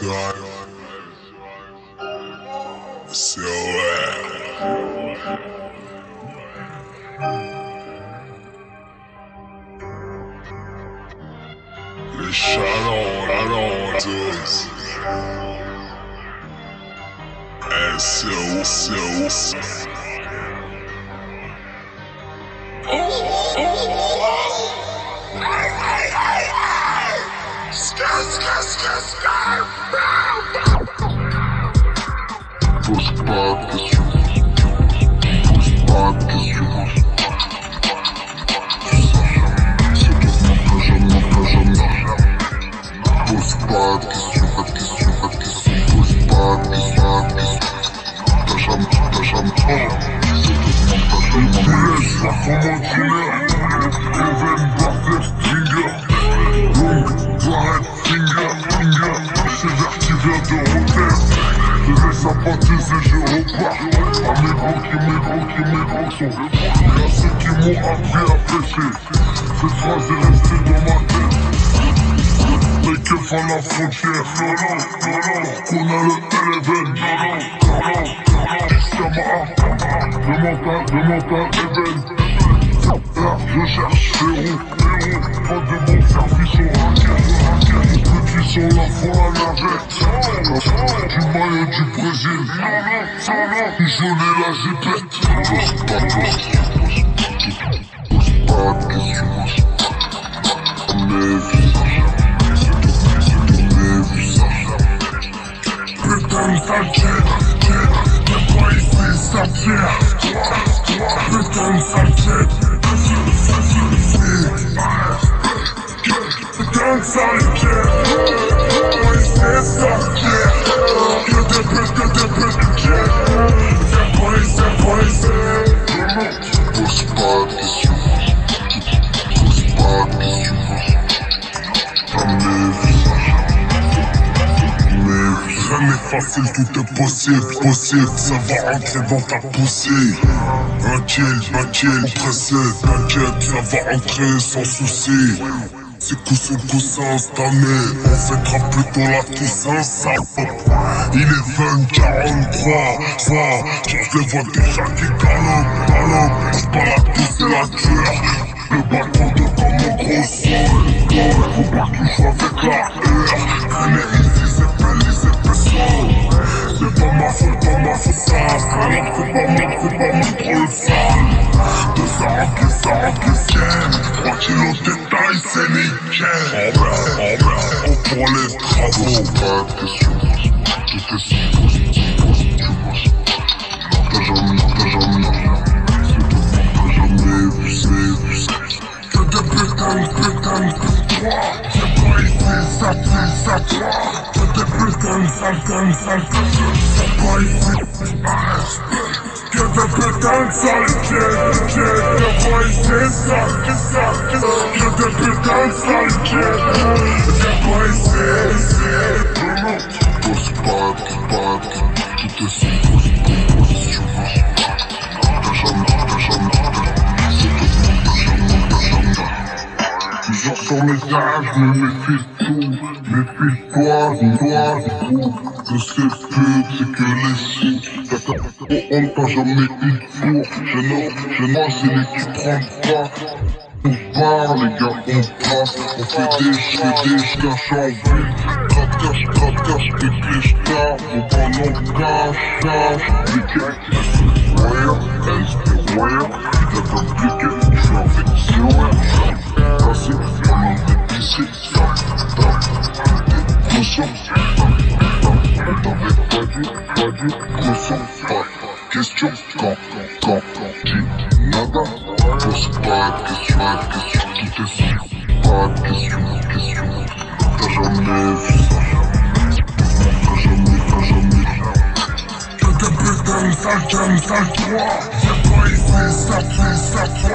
guys. So. SO, pas de questions. C'est Sympathiser, je repars. À mes gros qui, mes qui, mes gros sont. Et à ceux qui m'ont appris à pêcher. Cette phrase est dans ma tête. Mais que fait la frontière. Qu'on a le Eleven Non, non, non, non. Yamaha. Le mental. Je cherche Féro, Féro, pas de bon service au racket, racket Les petits sont là, voilà la Du maillot du Brésil Jaune et la zipette Los patos facile, tout est possible, possible, ça va rentrer dans ta poussée. Un kill, un kill, pressé, t'inquiète, ça va rentrer sans souci. C'est sur coup, c'est instantané. On fêtera plutôt la Toussaint, ça Il est 20, 43, ça. Je les vois déjà qui galopent, galopent. C'est pas la tousse, c'est la tueur. Le bâton de comme un gros sol. Faut pas que tu joues avec la heure. Connais ici, c'est belle, c'est personne. C'est pas ma faute, pas ma faute, ça. Alors c'est pas moi, c'est pas moi trop le sale. De Sarah qui Sarah qui tienne. 3 kilos c'est bas, on pour les travaux. Pas de questions, tout est si positif. T'as jamais, t'as jamais. C'est t'as jamais vu, c'est vu, c'est Que de putain de putain de toi. C'est pas ici, ça tue, ça toi. Que de putain de sale, sale, sale, C'est pas ici, arrête. Que de putain de sale, jet, jet. C'est pas ici, ça, que ça, que ça. Que de putain de sale, jet. C'est pas ici, ici. Pose pas, pose pas, tout Depuis toi, toi, je sais plus c'est que les signes. On t'a jamais dit fou. Je ne, je ne, c'est l'équipe prend pas. On part, les gars, on part. On fait des, je fais des, je cache en. Tracache, pique les. On prend nos cash. Pique. Pas dit, pas dit, poisson, pas de question, quand, quand, nada, pose pas de de questions, tout est si, pas de questions, questions, t'as jamais vu ça, t'as jamais, t'as jamais, que des putains de sale gamme, sale toi, c'est pas ici, ça ça